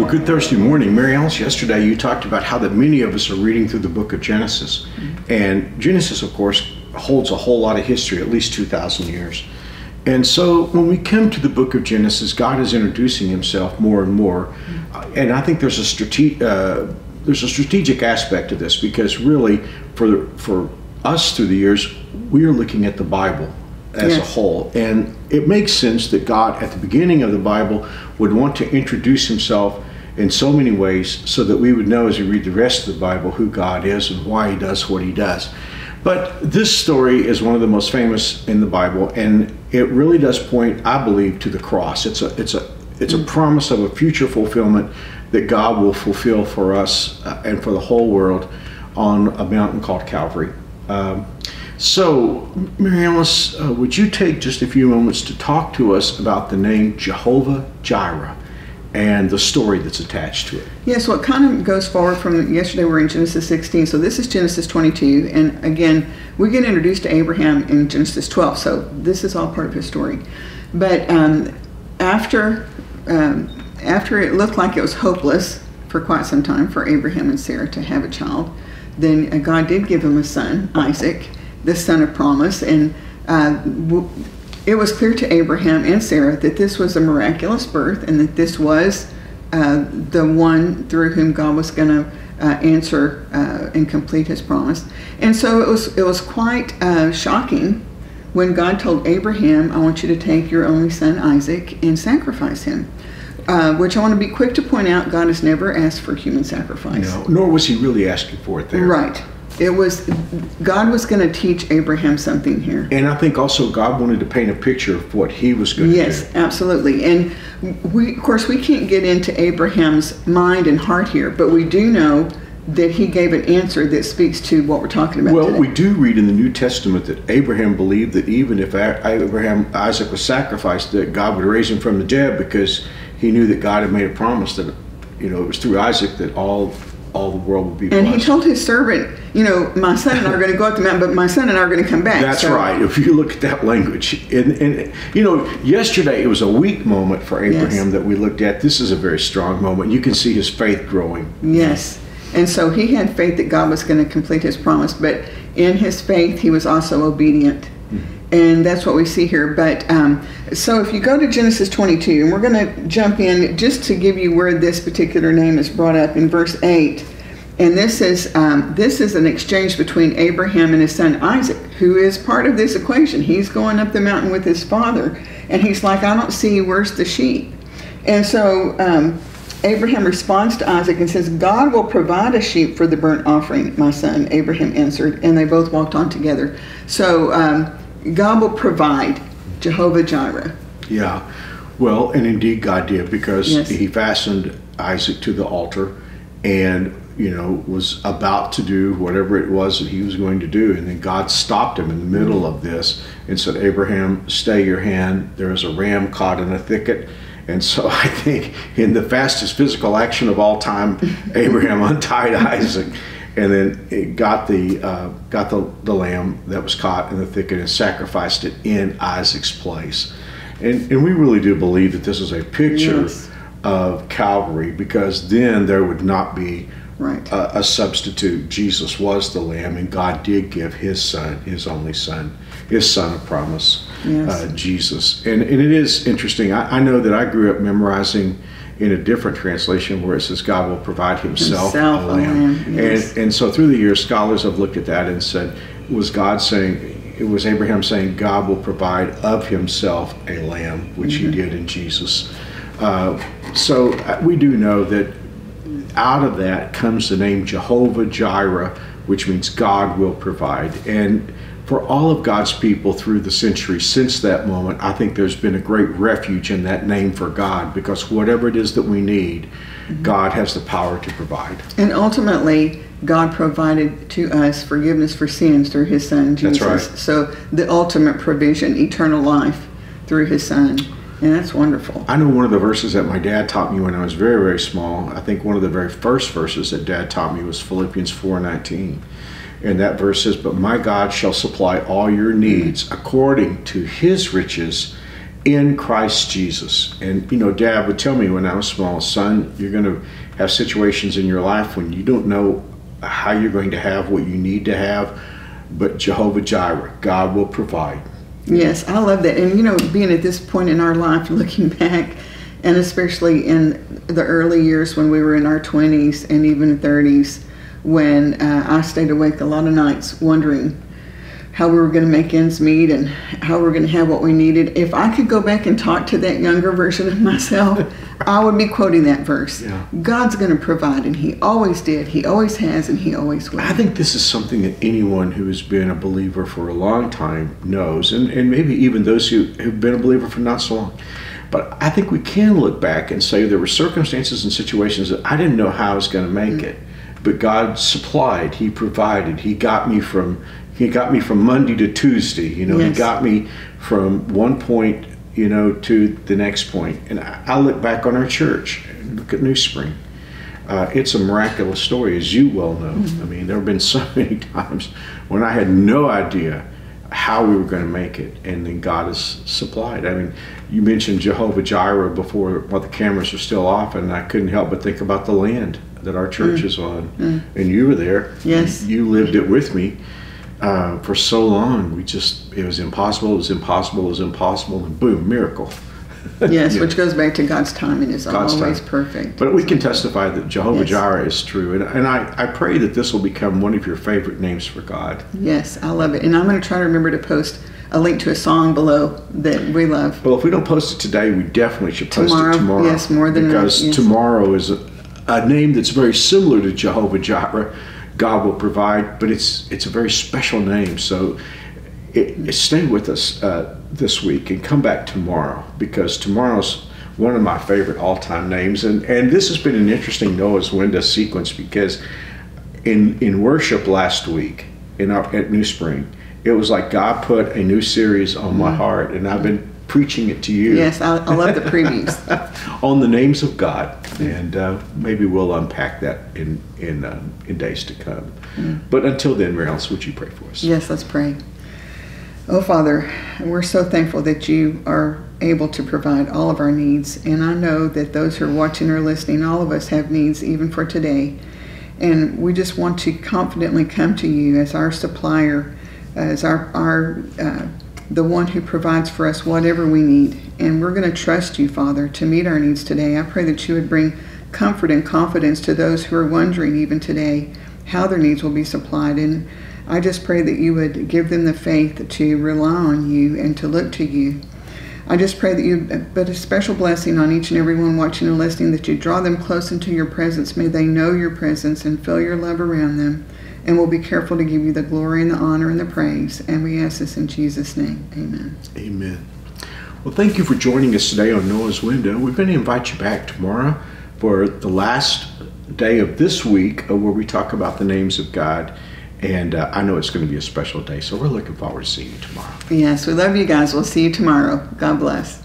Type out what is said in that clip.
Well, good Thursday morning. Mary Alice, yesterday you talked about how that many of us are reading through the book of Genesis. And Genesis, of course, holds a whole lot of history, at least 2,000 years. And so when we come to the book of Genesis, God is introducing himself more and more. And I think there's a strate- uh, there's a strategic aspect to this because really for for us through the years, we are looking at the Bible as a whole. And it makes sense that God, at the beginning of the Bible, would want to introduce himself in so many ways so that we would know as we read the rest of the Bible who God is and why he does what he does. But this story is one of the most famous in the Bible, and it really does point, I believe, to the cross. It's a, it's a, it's a promise of a future fulfillment that God will fulfill for us uh, and for the whole world on a mountain called Calvary. Um, so, Mary Alice, uh, would you take just a few moments to talk to us about the name Jehovah Jireh and the story that's attached to it? Yes, so it kind of goes forward from yesterday. We're in Genesis 16, so this is Genesis 22, and again, we get introduced to Abraham in Genesis 12. So this is all part of his story. But um, after um, after it looked like it was hopeless for quite some time for Abraham and Sarah to have a child, then uh, God did give him a son, Isaac, the son of promise, and uh, it was clear to Abraham and Sarah that this was a miraculous birth and that this was uh, the one through whom God was going to uh, answer uh, and complete His promise. And so it was it was quite uh, shocking when God told Abraham, "I want you to take your only son Isaac and sacrifice him." Uh, which I want to be quick to point out, God has never asked for human sacrifice. No, nor was he really asking for it there. Right. It was God was going to teach Abraham something here. And I think also God wanted to paint a picture of what he was going to Yes, do. absolutely. And we, of course, we can't get into Abraham's mind and heart here, but we do know that he gave an answer that speaks to what we're talking about Well, today. we do read in the New Testament that Abraham believed that even if Abraham Isaac was sacrificed, that God would raise him from the dead because he knew that God had made a promise that you know it was through Isaac that all all the world would be and blessed. he told his servant, you know, my son and I are going to go up the mountain, but my son and I are going to come back. That's So- right. If you look at that language, and, and you know, yesterday it was a weak moment for Abraham Yes. that we looked at. This is a very strong moment. You can see his faith growing. Yes. And so he had faith that God was going to complete his promise, but in his faith, he was also obedient. And that's what we see here. But um, so if you go to Genesis 22, and we're going to jump in just to give you where this particular name is brought up in verse 8. And this is um, this is an exchange between Abraham and his son Isaac, who is part of this equation. He's going up the mountain with his father, and he's like, "I don't see where's the sheep." And so um, Abraham responds to Isaac and says, God will provide a sheep for the burnt offering, my son. Abraham answered, and they both walked on together. So um, God will provide Jehovah Jireh. Yeah. Well, and indeed God did because Yes. he fastened Isaac to the altar and, you know, was about to do whatever it was that he was going to do. And then God stopped him in the middle of this and said, Abraham, stay your hand. There is a ram caught in a thicket. And so I think in the fastest physical action of all time, Abraham untied Isaac and then it got the uh, got the, the lamb that was caught in the thicket and sacrificed it in Isaac's place. And, and we really do believe that this is a picture Yes. of Calvary because then there would not be Right. a, a substitute. Jesus was the lamb, and God did give his son, his only son, his son of promise, Yes. uh, Jesus. And, and it is interesting. I, I know that I grew up memorizing in a different translation where it says God will provide himself, Himself a lamb, yes. And, and so through the years, scholars have looked at that and said, was God saying, it was Abraham saying, God will provide of himself a lamb, which Mm-hmm. he did in Jesus. Uh, so uh, we do know that out of that comes the name Jehovah Jireh, which means God will provide. And for all of God's people through the centuries since that moment, I think there's been a great refuge in that name for God because whatever it is that we need, God has the power to provide. And ultimately, God provided to us forgiveness for sins through his son, Jesus. That's right. So the ultimate provision, eternal life through his son. And that's wonderful. I know one of the verses that my dad taught me when I was very, very small. I think one of the very first verses that dad taught me was Philippians 4:19. And that verse says, "But my God shall supply all your needs according to his riches in Christ Jesus. And you know, Dad would tell me when I was small, son, you're going to have situations in your life when you don't know how you're going to have what you need to have, but Jehovah Jireh, God will provide. Yes, I love that. And you know, being at this point in our life, looking back, and especially in the early years when we were in our 20s and even 30s, when uh, I stayed awake a lot of nights wondering how we were going to make ends meet and how we were going to have what we needed. If I could go back and talk to that younger version of myself, I would be quoting that verse. Yeah. God's going to provide, and He always did. He always has, and He always will. I think this is something that anyone who has been a believer for a long time knows, and, and maybe even those who have been a believer for not so long. But I think we can look back and say there were circumstances and situations that I didn't know how I was going to make mm. it. But God supplied, He provided, He got me from He got me from Monday to Tuesday. You know, He got me from one point, you know, to the next point. And I, I look back on our church, look at New Spring. Uh, it's a miraculous story, as you well know. Mm-hmm. I mean, there have been so many times when I had no idea how we were going to make it, and then God has supplied. I mean, you mentioned Jehovah Jireh before while the cameras were still off, and I couldn't help but think about the land that our church mm. is on. Mm. And you were there. Yes. You lived it with me uh, for so long. We just, it was impossible, it was impossible, it was impossible, and boom, miracle. yes, Yeah. which goes back to God's timing is God's always time. perfect. But we can testify that Jehovah Yes. Jireh is true. And, and I, I pray that this will become one of your favorite names for God. Yes, I love it. And I'm going to try to remember to post a link to a song below that we love. Well, if we don't post it today, we definitely should post Tomorrow, it tomorrow. yes, more than enough, Because yes. tomorrow is a, a name that's very similar to Jehovah Jireh. God will provide, but it's it's a very special name. So it, it- stay with us uh, this week and come back tomorrow because tomorrow's one of my favorite all-time names. And and this has been an interesting Noah's window sequence because in in worship last week in our, at New Spring, it was like God put a new series on my heart, and I've been preaching it to you. Yes, I, I love the previews. on the names of God, and uh, maybe we'll unpack that in in uh, in days to come. But until then, Mary Alice, would you pray for us? Yes, let's pray. Oh, Father, we're so thankful that you are able to provide all of our needs. And I know that those who are watching or listening, all of us have needs even for today. And we just want to confidently come to you as our supplier, as our, our uh, the one who provides for us whatever we need. And we're going to trust you, Father, to meet our needs today. I pray that you would bring comfort and confidence to those who are wondering even today how their needs will be supplied. And I just pray that you would give them the faith to rely on you and to look to you. I just pray that you put a special blessing on each and every one watching and listening, that you draw them close into your presence. May they know your presence and feel your love around them. And we'll be careful to give you the glory and the honor and the praise. And we ask this in Jesus' name. Amen. Amen. Well, thank you for joining us today on Noah's Window. We're going to invite you back tomorrow for the last day of this week uh, where we talk about the names of God. And uh, I know it's going to be a special day, so we're looking forward to seeing you tomorrow. Yes, we love you guys. We'll see you tomorrow. God bless.